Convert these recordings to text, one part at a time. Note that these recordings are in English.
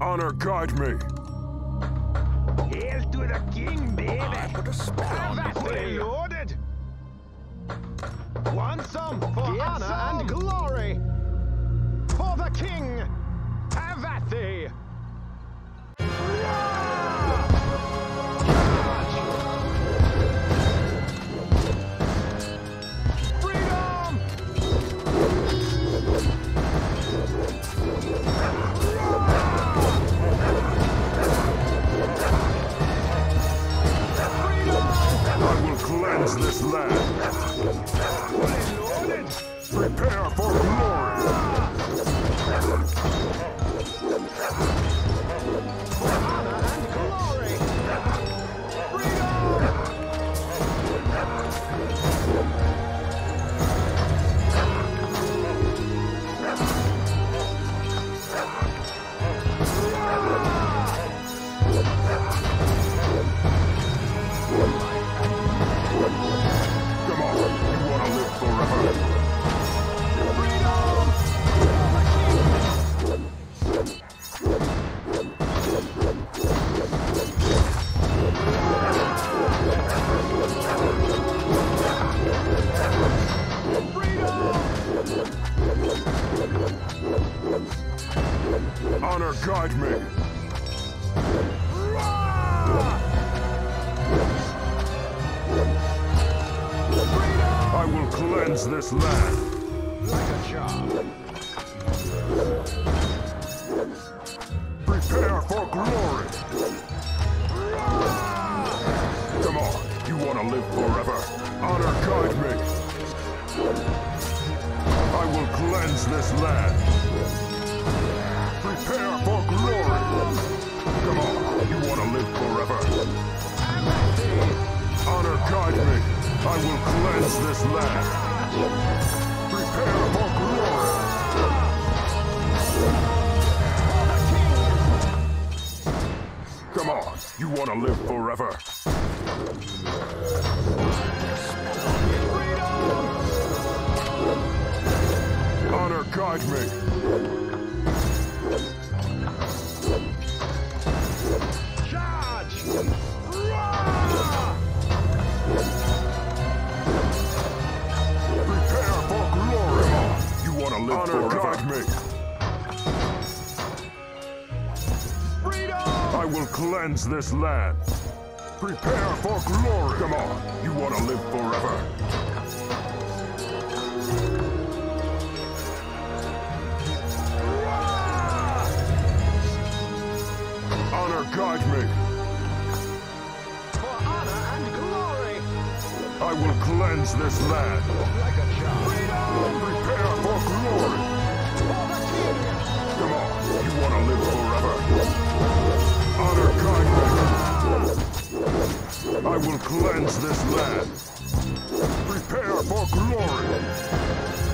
Honor guide me. Hail to the king, baby! Ah, I put a spell on Have you. that thing loaded! Want some for Get honor some. and glory! For the king! Have at thee! Freedom! This land. Prepare for glory. Cleanse this land. Like a charm. Prepare for glory. Come on, you want to live forever. Honor guide me. I will cleanse this land. Prepare for glory. Come on, you want to live forever. Honor guide me. I will cleanse this land. Come on, you want to live forever. Honor guide me. Cleanse this land. Prepare for glory. Come on, you want to live forever. Honor guide me. For honor and glory! I will cleanse this land. Like. Prepare for glory. For! Come on, you want to live forever. I will cleanse this land. Prepare for glory.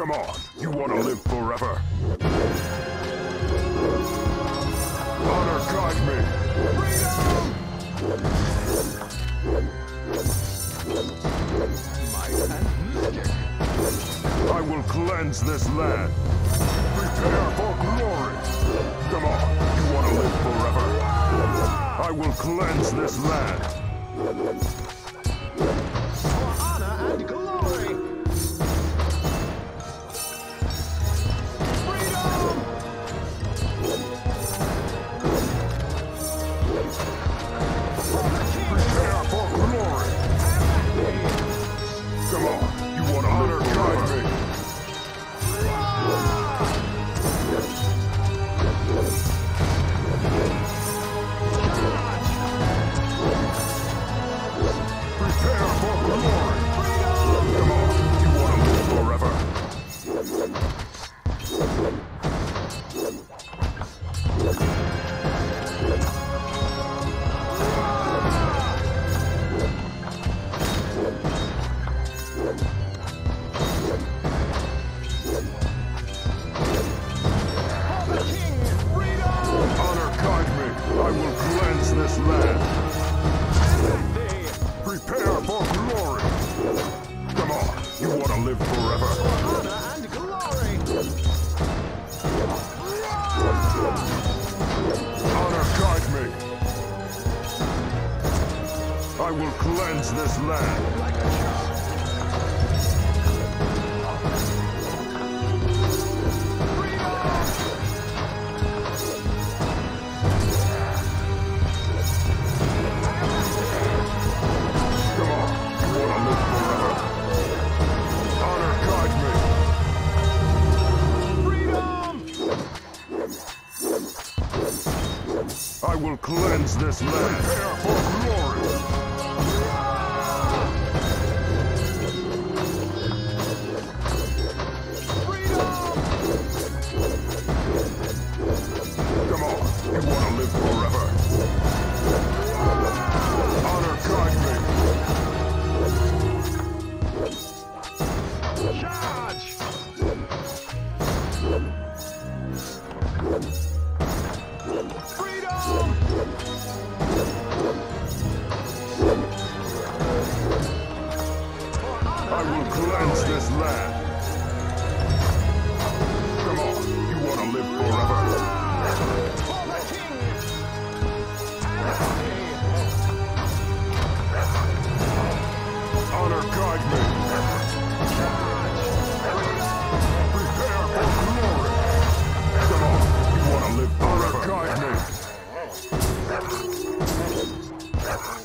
Come on, you want to live forever. Honor guide me. I will cleanse this land. Prepare for glory. Come on, you want to live forever. I will cleanse this land. Honor, guide me. I will cleanse this land. us last.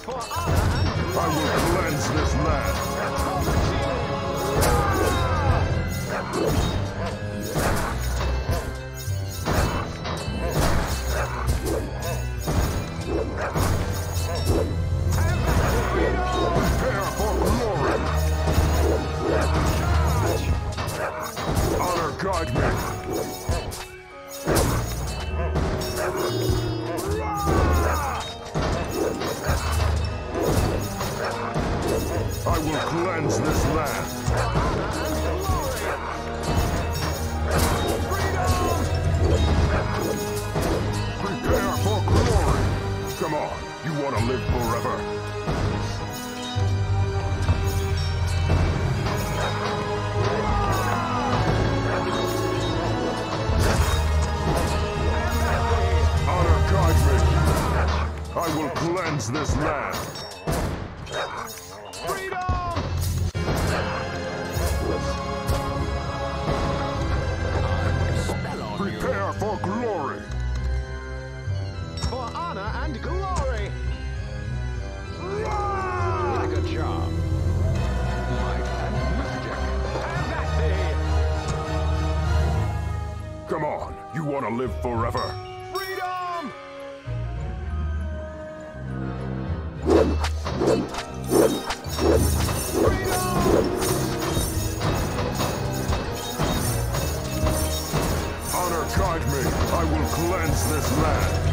I will cleanse this land. I will cleanse this land. Prepare for glory. For honor and glory. Like a charm. And Come on, you want to live forever? cleanse this land.